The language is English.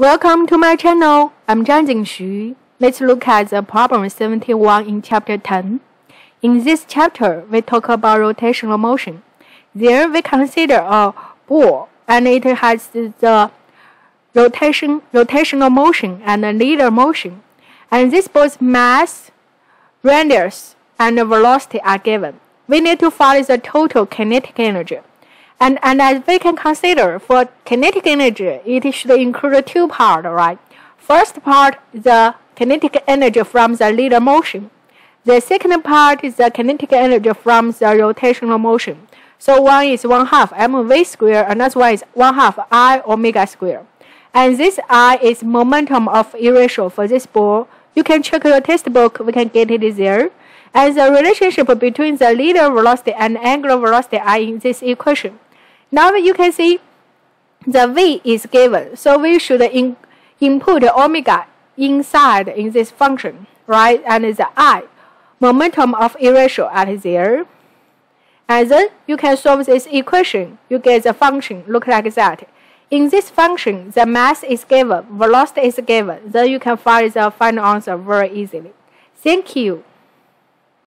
Welcome to my channel. I'm Zhangjin Xu. Let's look at the problem 71 in chapter 10. In this chapter, we talk about rotational motion. There we consider a ball and it has the rotation, rotational motion and linear motion. And this ball's mass, radius, and velocity are given. We need to find the total kinetic energy. And, and as we can consider for kinetic energy, it should include two parts, right? First part, the kinetic energy from the linear motion. The second part is the kinetic energy from the rotational motion. So one is one half mv square, another one is one half i omega square. And this i is momentum of inertia for this ball. You can check your textbook, we can get it there. And the relationship between the linear velocity and angular velocity are in this equation. Now you can see the v is given, so we should in, input omega inside in this function, right? And the i, momentum of inertia at there. And then you can solve this equation. You get the function look like that. In this function, the mass is given, velocity is given. Then you can find the final answer very easily. Thank you.